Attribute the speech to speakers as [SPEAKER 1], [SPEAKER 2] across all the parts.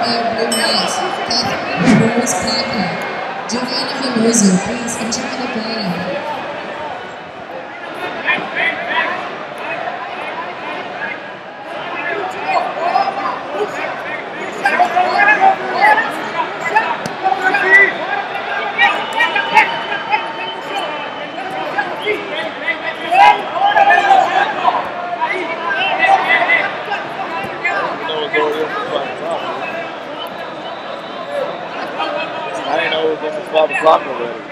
[SPEAKER 1] Premier Blue Eyes, Catherine Rose Parker, Giovanna Veloso, please enter the
[SPEAKER 2] ballroom. flop already.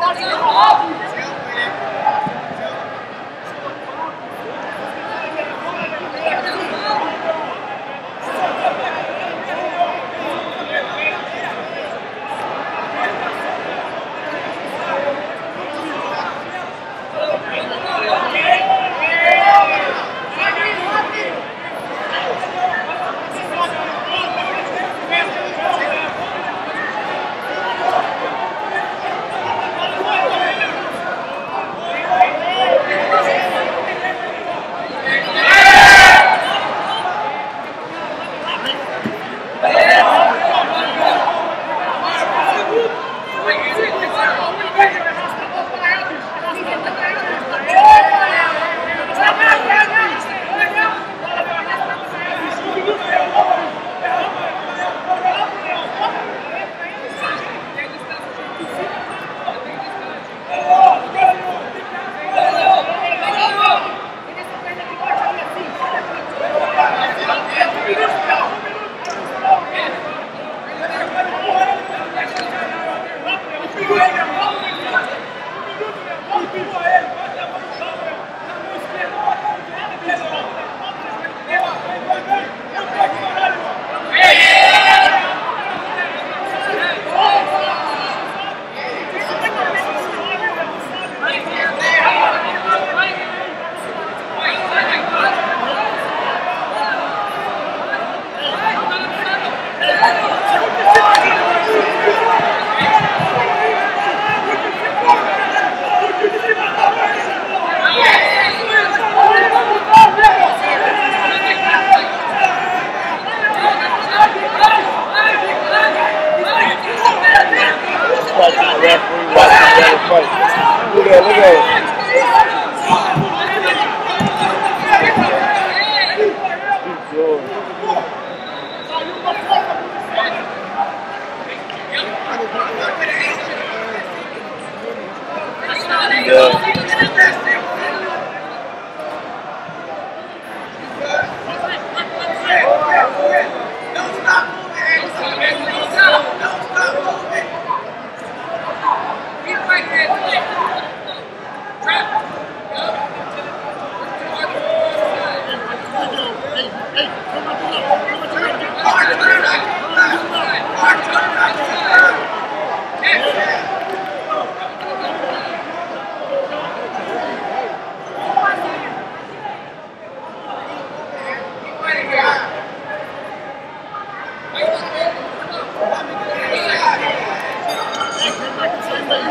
[SPEAKER 2] 我好。watching the referee, watching the other fight. Look at look at it. Good job.